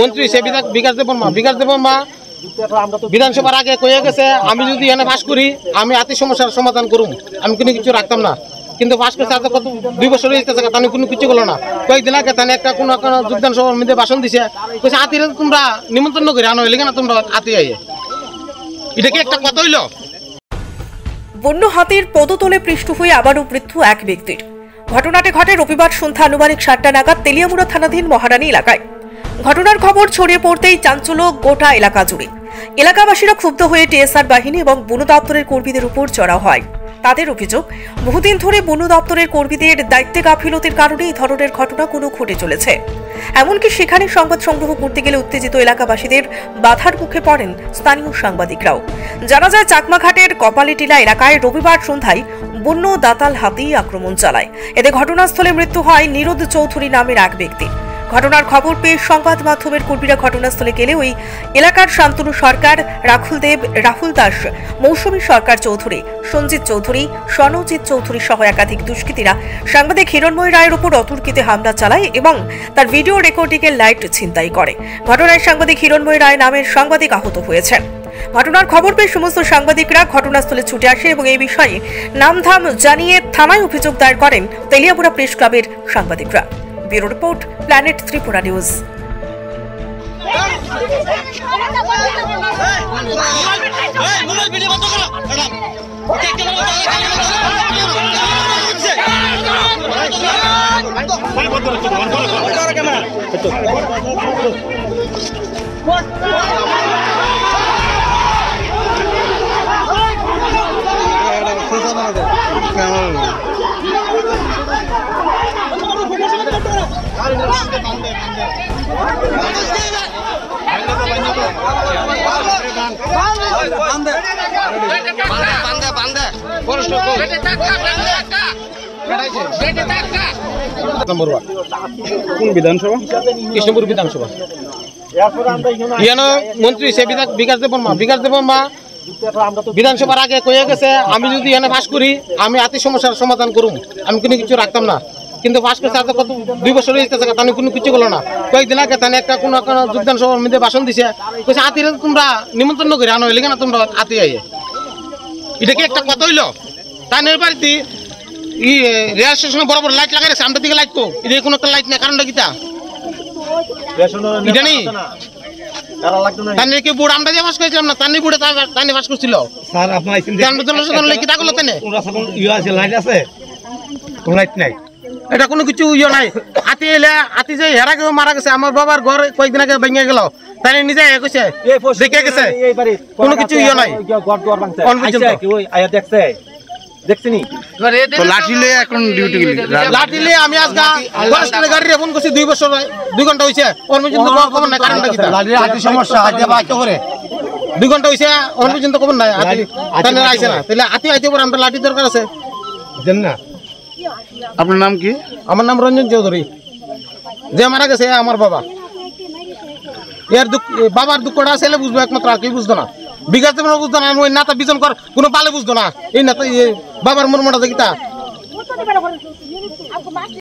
মন্ত্রী সে বিকাশ বিকাশ দেব মা বিকাশ দেব মা বিধানসভার আগে কয়ে গেছে আমি যদি এখানে পাস করি আমি আতি সমস্যার সমাধান করুম। আমি কোনো কিছু রাখতাম না। কিন্তু পাস করছে আর কত দুই বছর তাহলে কোনো কিছু করল না। কয়েকদিন আগে তাহলে একটা কোনো কোনো যোগদান সভার মধ্যে ভাষণ দিছে। কইছে আতিরে তোমরা নিমন্ত্রণ করে আনো এলিগে না তোমরা আতি আইয়ে। এটা কি একটা কথা হইল? বন্য হাতির পদতলে পৃষ্ঠ হয়ে আবারও মৃত্যু এক ব্যক্তির। ঘটনাটি ঘটে রবিবার সন্ধ্যা আনুমানিক সাতটা নাগাদ তেলিয়ামুড়া থানাধীন মহারানী এলাকায়। ঘটনার খবর ছড়িয়ে পড়তেই চাঞ্চল্য গোটা এলাকা জুড়ে। এলাকাবাসীরা ক্ষুব্ধ হয়ে টিএসআর বাহিনী এবং বন দপ্তরের কর্মীদের উপর চড়া হয়। তাদের অভিযোগ, বহুদিন ধরে বন দপ্তরের কর্মীদের দায়িত্বে গাফিলতির কারণে এই ধরনের ঘটনা কোনো ঘটে চলেছে। এমনকি সেখানে সংবাদ সংগ্রহ করতে গেলে উত্তেজিত এলাকাবাসীদের বাধার মুখে পড়েন স্থানীয় সাংবাদিকরাও। জানা যায়, চাকমাঘাটের কপালিটিলা এলাকায় রবিবার সন্ধ্যায় বন্য দাতাল হাতি আক্রমণ চালায়। এতে ঘটনাস্থলে মৃত্যু হয় নিরোদ চৌধুরী নামের এক ব্যক্তি। ঘটনার খবর পেয়ে সংবাদ মাধ্যমের কর্মীরা ঘটনাস্থলে গেলে ওই এলাকার শান্তনু সরকার, রাখুল দেব, রাহুল দাস, মৌসুমী সরকার চৌধুরী, সঞ্জিত চৌধুরী, সনজিৎ চৌধুরী সহ একাধিক দুষ্কৃতীরা সাংবাদিক হিরণময় রায়ের উপর অতর্কিতে হামলা চালায় এবং তার ভিডিও রেকর্ডিংয়ের লাইট ছিনতাই করে। ঘটনায় সাংবাদিক হিরণময় রায় নামের সাংবাদিক আহত হয়েছেন। ঘটনার খবর পেয়ে সমস্ত সাংবাদিকরা ঘটনাস্থলে ছুটে আসে এবং এই বিষয়ে নামধাম জানিয়ে থানায় অভিযোগ দায়ের করেন তেলিয়াপুরা প্রেস ক্লাবের সাংবাদিকরা। Bureau report planet Tripura news কোন বিধানসভা। কৃষ্ণপুর বিধানসভা মন্ত্রী, সে বিকাশ দেব মা বিকাশ দেব মা বিধানসভার আগে কয়ে গেছে, আমি যদি এখানে পাস করি, আমি আতি সমস্যার সমাধান করুম। আমি কোনো কিছু রাখতাম না। কিন্তু পাস করছে আর তো কত দুই বছর হয়েছে তাহলে কোনো কিছু করল না। কয়েকদিন আগে তাহলে একটা কোনো কোনো যোগদান সভার মধ্যে ভাষণ দিছে। কইছে আতিরে তোমরা নিমন্ত্রণ করে আনো এলিগে না তোমরা আতি আইয়ে। এটা কি একটা কথা হইল? তাই বাড়িতে ই রেল স্টেশনে বড় বড় লাইট লাগাই সামনের দিকে লাইট কো। এটা কোনো একটা লাইট নেই কারণটা কিতা? এটা নেই। তানে কি বুড় আমরা যে বাস করেছিলাম না তানি বুড়ে তানি বাস করছিল। স্যার আপনার আইসেন তান? কোন ইয়ে আছে লাইট আছে। লাইট নাই। এটা কোনো কিছু ইয়ে নাই। হাতি এলে হাতি যে হেরা কেউ মারা গেছে আমার বাবার ঘর কয়েকদিন আগে ভেঙে গেল। তাই নিজে এ কইছে দেখে গেছে। কোনো কিছু ইয়ে নাই। অন পর্যন্ত। তো? লাঠি লয়ে এখন ডিউটি গেলি লাঠি লিয়ে আমি আজ গাড়ি ফোন করছি দুই বছর দুই ঘণ্টা হয়েছে সমস্যা করে দুই ঘণ্টা হয়েছে ওর পর্যন্ত খবর নাই আইছে না। তাহলে হাতি আইতে পরে আমরা লাঠি দরকার আছে। না? আপনার নাম কি? আমার নাম রঞ্জন চৌধুরী। যে মারা গেছে আমার বাবা। এর দুঃখ বাবার দুঃখটা আসলে বুঝব একমাত্র, আর কেউ বুঝতো না। বিঘাতে বুঝতো না, ওই নাতা বিজন কর, কোনো পালে বুঝতো না। এই নাতা বাবার মর্মটা দেখিতা